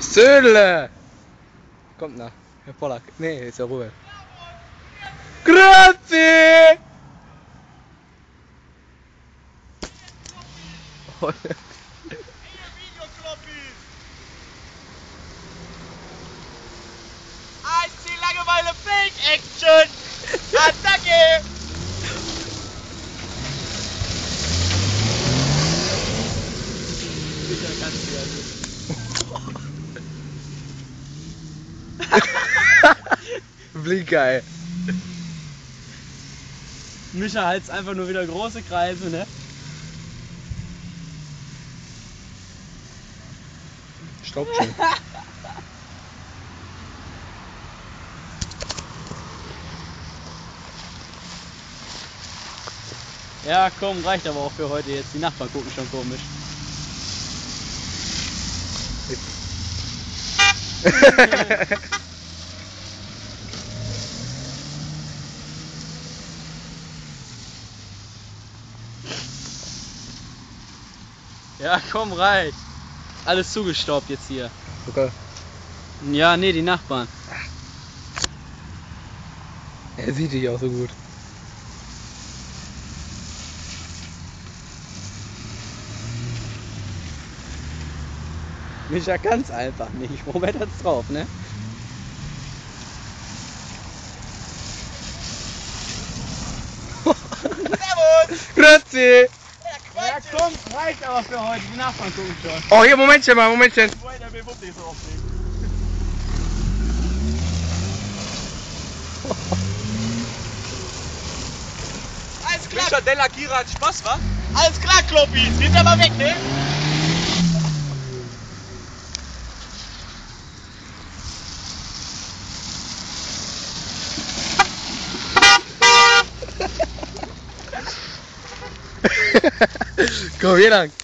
Södle! Kommt nach. Herr Pollack. Nee, ist ja Ruhe. Grazie! Oh, Langeweile Fake Action! Attacke! Blinker, ey. Mischa heizt einfach nur wieder große Kreise, ne? Staubt schon. Ja, komm, reicht aber auch für heute jetzt. Die Nachbarn gucken schon komisch. Ja, komm, reicht. Alles zugestaubt jetzt hier. Okay. Ja, nee, die Nachbarn. Er sieht dich auch so gut. Mischa ganz einfach nicht. Robert hat's drauf, ne? Servus! Grazie! Ja, komm, reicht aber für heute. Die Nachbarn gucken schon. Oh, hier, Momentchen mal, Momentchen. So? Alles klar, Mischa Della Kira hat Spaß, wa? alles klar, Kloppis. Wir sind aber weg, ne? Komm, hier lang.